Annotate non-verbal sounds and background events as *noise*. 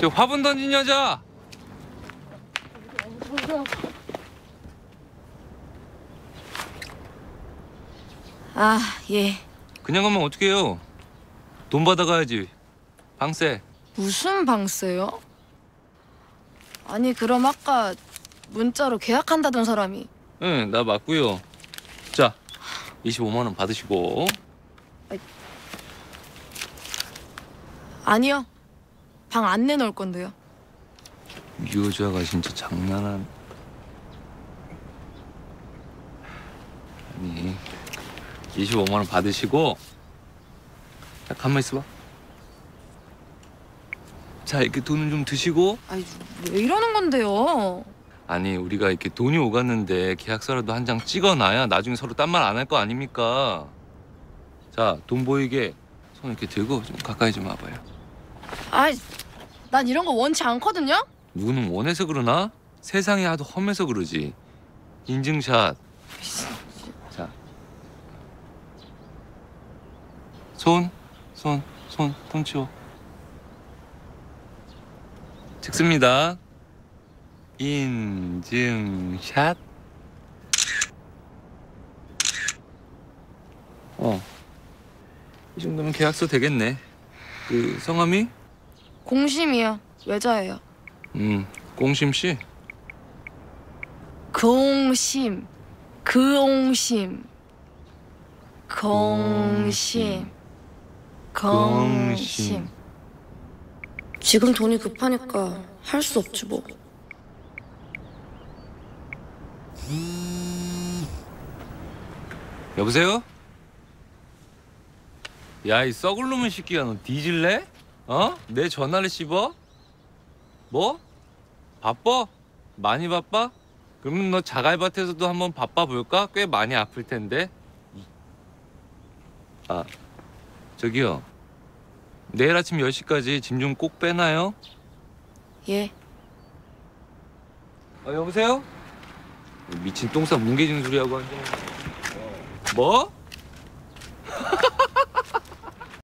저 화분 던진 여자. 아, 예. 그냥 가면 어떡해요? 돈 받아가야지. 방세. 무슨 방세요? 아니, 그럼 아까 문자로 계약한다던 사람이 응, 나 맞고요. 자, 25만 원 받으시고. 아니요. 방 안 내놓을 건데요. 이 여자가 진짜 장난한. 아니, 25만 원 받으시고. 자, 가만 있어봐. 자, 이렇게 돈은 좀 드시고. 아니, 왜 이러는 건데요? 아니, 우리가 이렇게 돈이 오갔는데 계약서라도 한 장 찍어놔야 나중에 서로 딴 말 안 할 거 아닙니까? 자, 돈 보이게 손 이렇게 들고 좀 가까이 좀 와봐요. 아이, 난 이런 거 원치 않거든요? 누구는 원해서 그러나? 세상이 하도 험해서 그러지. 인증샷. 자. 손, 손, 손, 손 치워. 찍습니다. 인증샷. 어. 이 정도면 계약서 되겠네. 그 성함이? 공심이요. 외자예요. 음, 공심 씨. 공심. 그옹심. 공심. 공심. 지금 돈이 급하니까 할 수 없지 뭐. 여보세요? 야, 이 썩을 놈의 새끼야, 너 뒤질래? 어? 내 전화를 씹어? 뭐? 바빠? 많이 바빠? 그러면 너 자갈밭에서도 한번 바빠 볼까? 꽤 많이 아플 텐데. 아, 저기요. 내일 아침 10시까지 짐 좀 꼭 빼놔요. 예. 아, 여보세요? 미친 똥싸 뭉개지는 소리하고 앉아. 뭐? *laughs*